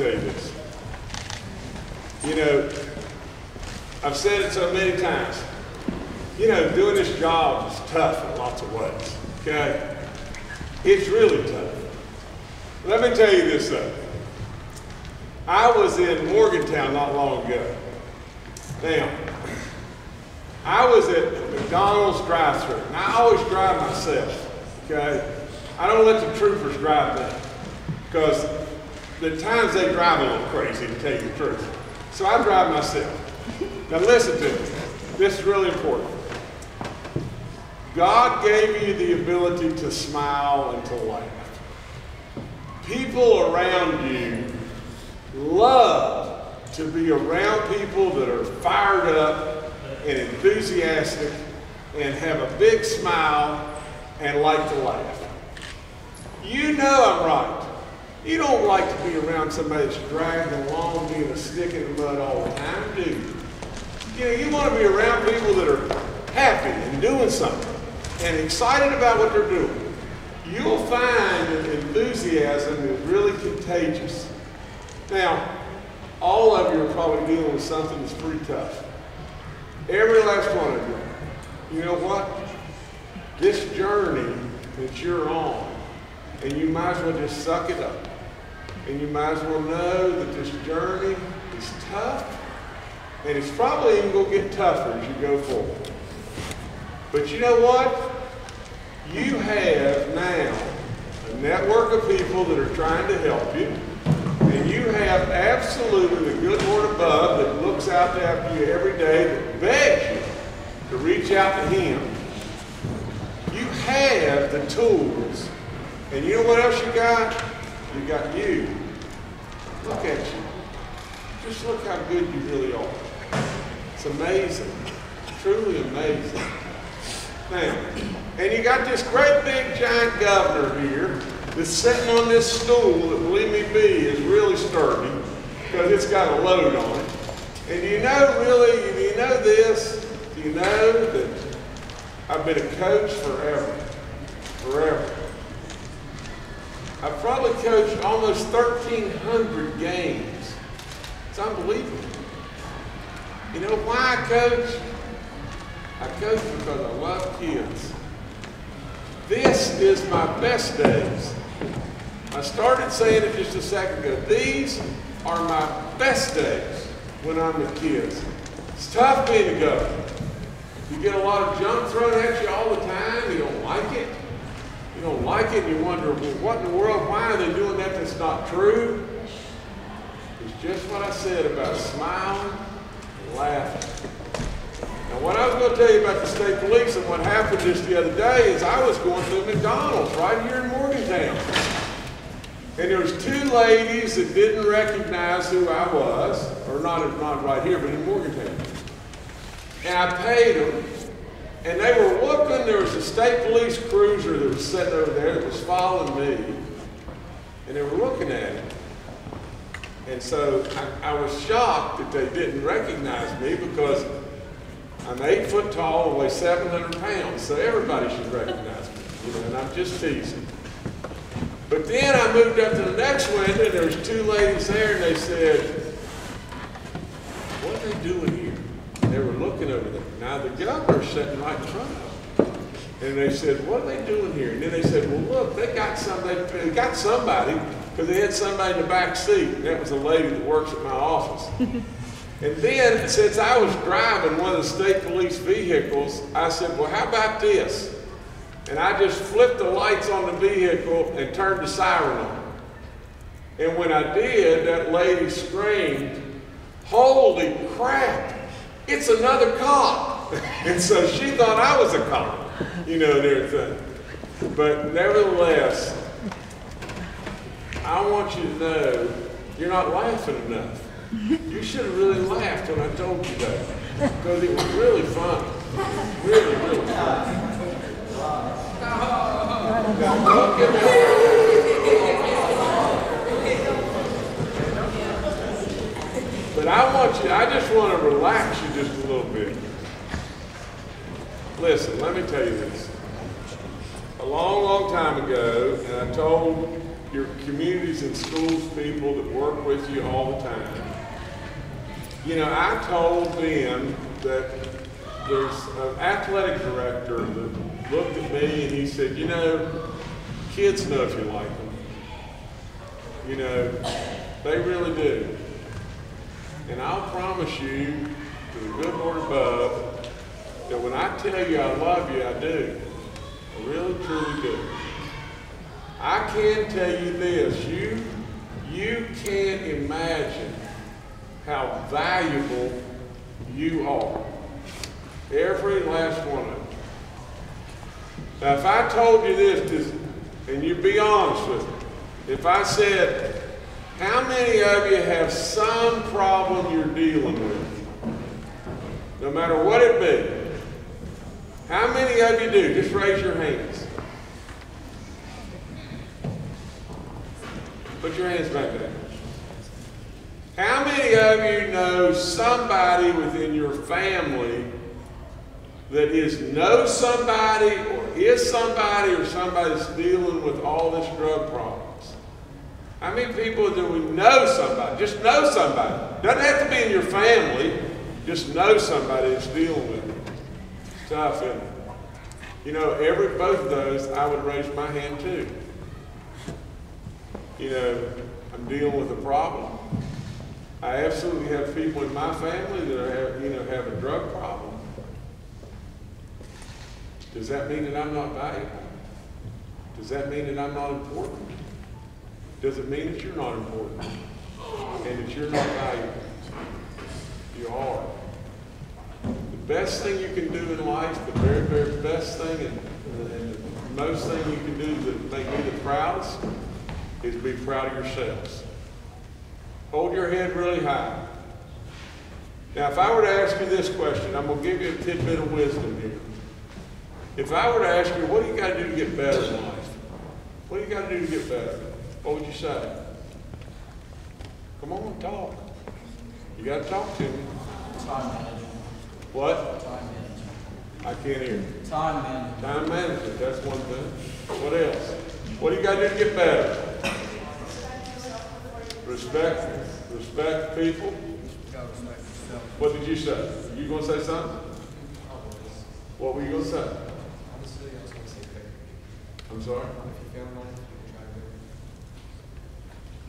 tell you this. You know, I've said it so many times. You know, doing this job is tough in lots of ways. Okay? It's really tough. Let me tell you this though. I was in Morgantown not long ago. Now, I was at McDonald's drive-thru, and I always drive myself. Okay? I don't let the troopers drive me because the times they drive a little crazy, to tell you the truth. So I drive myself. Now listen to me. This is really important. God gave you the ability to smile and to laugh. People around you love to be around people that are fired up and enthusiastic and have a big smile and like to laugh. You know I'm right. You don't like to be around somebody that's dragging along, being a stick in the mud all the time, do you? You know, you want to be around people that are happy and doing something and excited about what they're doing. You'll find that enthusiasm is really contagious. Now, all of you are probably dealing with something that's pretty tough. Every last one of you. You know what? This journey that you're on, and you might as well just suck it up. And you might as well know that this journey is tough, and it's probably even going to get tougher as you go forward. But you know what? You have now a network of people that are trying to help you, and you have absolutely the good Lord above that looks out after you every day, that begs you to reach out to Him. You have the tools, and you know what else you got? You got you. Look at you. Just look how good you really are. It's amazing. Truly amazing. Now, and you got this great big giant governor here that's sitting on this stool that, believe me, be is really sturdy because it's got a load on it. And you know really, do you know this? Do you know that I've been a coach forever? Forever. I've probably coached almost 1,300 games. It's unbelievable. You know why I coach? I coach because I love kids. This is my best days. I started saying it just a second ago. These are my best days when I'm with kids. It's tough being a governor. You get a lot of junk thrown at you all the time. You don't like it. You don't like it and you wonder, well, what in the world, why are they doing that that's not true? It's just what I said about smiling and laughing. Now, what I was going to tell you about the state police and what happened just the other day is I was going to McDonald's right here in Morgantown. And there was two ladies that didn't recognize who I was, or not, not right here, but in Morgantown. And I paid them, and they were looking, a state police cruiser that was sitting over there that was following me, and they were looking at it. And so I, I was shocked that they didn't recognize me because I'm eight foot tall and weigh 700 pounds, so everybody should recognize me, you know, and I'm just teasing. But then I moved up to the next window, and there was two ladies there, and they said, what are they doing here? They were looking over there. Now the governor's sitting right in front of them. And they said, what are they doing here? And then they said, well, look, they got some, they got somebody, because they had somebody in the back seat, and that was a lady that works at my office. and then, since I was driving one of the state police vehicles, I said, well, how about this? And I just flipped the lights on the vehicle and turned the siren on. And when I did, that lady screamed, holy crap, it's another cop. and so she thought I was a cop, you know, and everything. But nevertheless, I want you to know you're not laughing enough. You should have really laughed when I told you that. Because it was really fun. Really, really fun. But I want you, I just want to relax you just a little bit. Listen, let me tell you this. A long, long time ago, and I told your communities and schools people that work with you all the time. You know, I told them that there's an athletic director that looked at me and he said, you know, kids know if you like them. You know, they really do. And I'll promise you, to the good Lord above, that when I tell you I love you, I do. I really, truly do. I can tell you this, you, you can't imagine how valuable you are. Every last one of you. Now, if I told you this, just, and you be honest with me, if I said, how many of you have some problem you're dealing with? No matter what it be. How many of you do? Just raise your hands. Put your hands back there. How many of you know somebody within your family that is knows somebody or is somebody or somebody that's dealing with all this drug problems? How many people do we know somebody? Just know somebody. Doesn't have to be in your family. Just know somebody that's dealing with it. Tough, isn't? You know, every both of those, I would raise my hand too. You know, I'm dealing with a problem. I absolutely have people in my family that are, you know, have a drug problem. Does that mean that I'm not valuable? Does that mean that I'm not important? Does it mean that you're not important and that you're not valuable? You are. Best thing you can do in life, the very, very best thing and, and the most thing you can do that make me the proudest is be proud of yourselves. Hold your head really high. Now, if I were to ask you this question, I'm going to give you a tidbit of wisdom here. If I were to ask you, what do you got to do to get better in life? What do you got to do to get better? What would you say? Come on, talk. You got to talk to me. What? Time management. I can't hear. Time management. Time management, that's one thing. What else? What do you got to do to get better? Respect, respect people. Gotta respect yourself. What did you say? You gonna say something? What were you gonna say? Honestly, I was gonna say fair. I'm sorry? If you found one, try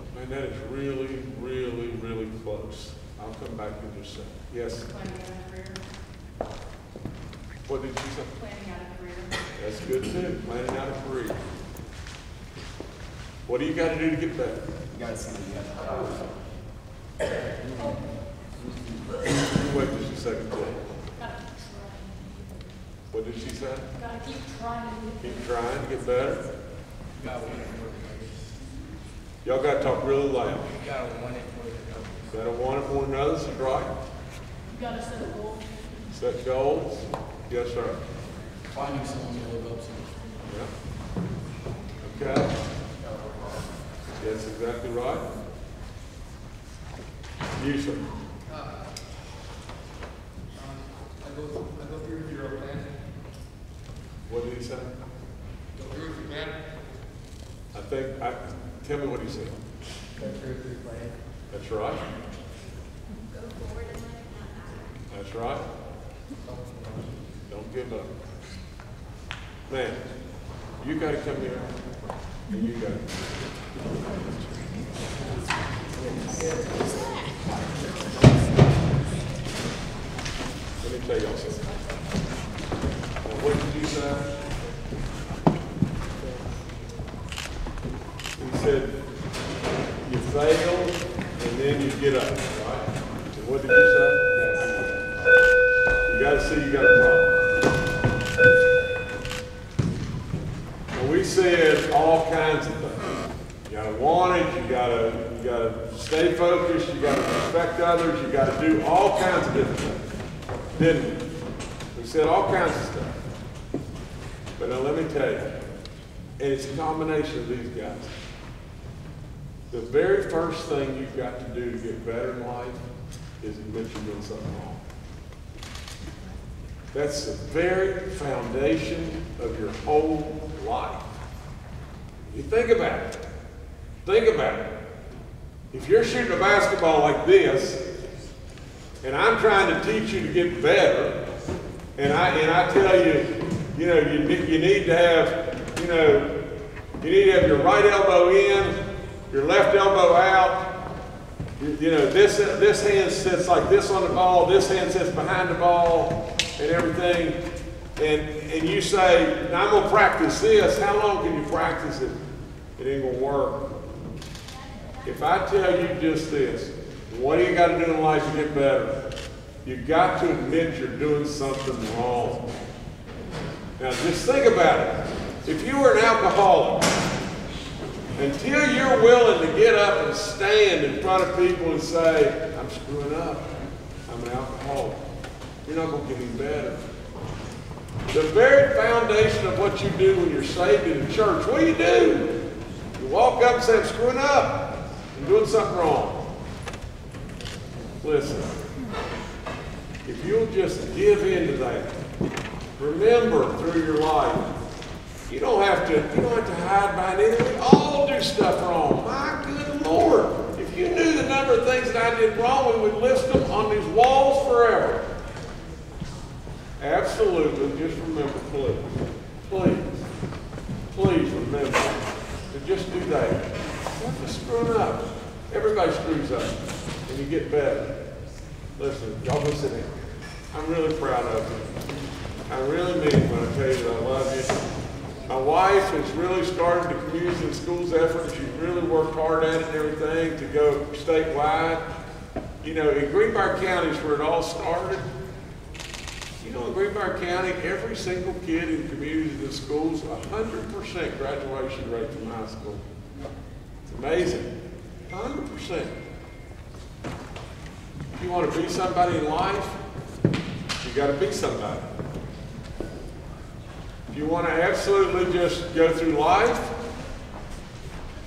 to Man, that is really, really, really close. I'll come back in just a second. Yes, Planning out a career. what did you say? Planning out a career. That's good too, planning out a career. What do you gotta do to get better? You gotta see what you got. Wait just a second, keep trying. What did she say? Gotta keep trying. Keep trying to get better? You gotta win it for it. Y'all gotta talk really loud. You gotta win it for it. Better want it more than others, is right? You gotta set a goal. Set goals. Yes, sir. Finding someone to live up to. Yeah. Okay. That's exactly right. You, sir. Uh, um, I go, I go through with your plan, What did he say? go through with your plan, I think, I, tell me what he said. Go through through plan. That's right. That's right. Don't give up. Man, you gotta come here and you gotta. Let You gotta want it, you gotta, you gotta stay focused, you gotta respect others, you gotta do all kinds of different things. Didn't we? Said all kinds of stuff. But now let me tell you, and it's a combination of these guys. The very first thing you've got to do to get better in life is admit you're doing something wrong. That's the very foundation of your whole life. You think about it. Think about it. If you're shooting a basketball like this, and I'm trying to teach you to get better, and I and I tell you, you know, you you need to have, you know, you need to have your right elbow in, your left elbow out. You, you know, this this hand sits like this on the ball, this hand sits behind the ball, and everything. And and you say, I'm gonna practice this. How long can you practice it? It ain't gonna work. If I tell you just this, what do you got to do in life to get better? You got to admit you're doing something wrong. Now just think about it. If you were an alcoholic, until you're willing to get up and stand in front of people and say, I'm screwing up, I'm an alcoholic, you're not going to get any better. The very foundation of what you do when you're saved in the church, what do you do? You walk up and say, I'm screwing up. I'm doing something wrong. Listen, if you'll just give in to that, remember through your life, you don't have to, you don't have to hide behind anything. We all do stuff wrong. My good Lord. If you knew the number of things that I did wrong, we would list them on these walls forever. Absolutely. Just remember, please, please, please remember to just do that. Not to screw up. Everybody screws up, and you get better. Listen, y'all listen in. I'm really proud of you. I really mean when I tell you that I love you. My wife has really started the community and schools effort. She's really worked hard at it and everything to go statewide. You know, in Greenbrier County is where it all started. You know, in Greenbrier County, every single kid in communities and schools, 100% graduation rate from high school. It's amazing. 100%. If you want to be somebody in life, you got to be somebody. If you want to absolutely just go through life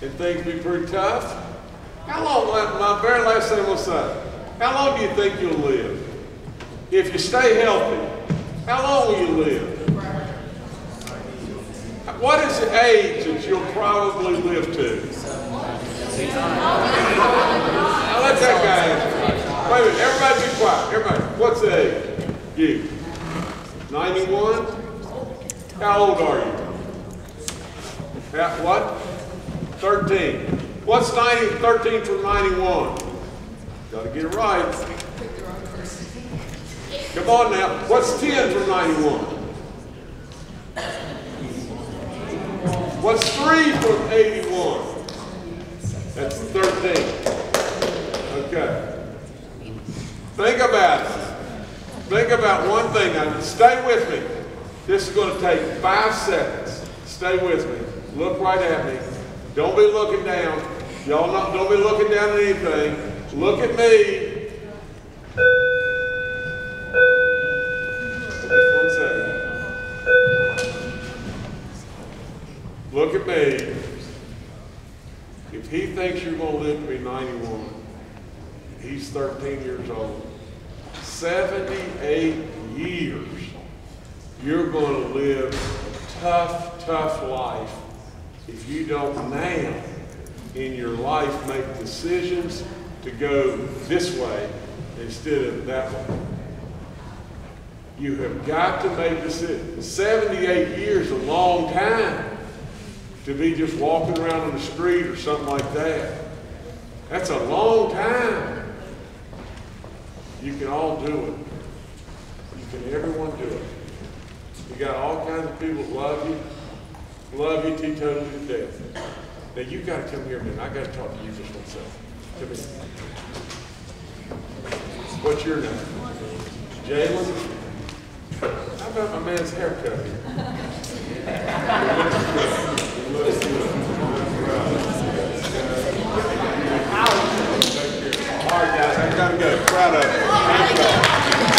and things be pretty tough, how long, my very last thing we'll say, how long do you think you'll live? If you stay healthy, how long will you live? What is the age that you'll probably live to? Now let that guy answer. Wait a minute, everybody be quiet. Everybody, what's the age? You. 91? How old are you? Yeah, what? 13. What's 90, 13 from 91? Gotta get it right. Come on now. What's 10 from 91? What's 3 from 81? That's 13. Okay. Think about it. Think about one thing. Now, stay with me. This is going to take five seconds. Stay with me. Look right at me. Don't be looking down. Y'all not, don't be looking down at anything. Look at me. 13 years old. 78 years, you're going to live a tough, tough life if you don't now in your life make decisions to go this way instead of that way. You have got to make decisions. 78 years a long time to be just walking around on the street or something like that. That's a long time. You can all do it. You can everyone do it. You got all kinds of people that love you, love you teetotally to death. Now you got to come here minute. I got to talk to you just one second. Come here. What's your name? Jalen. How about my man's haircut here? All right, guys, I gotta go. Proud of you.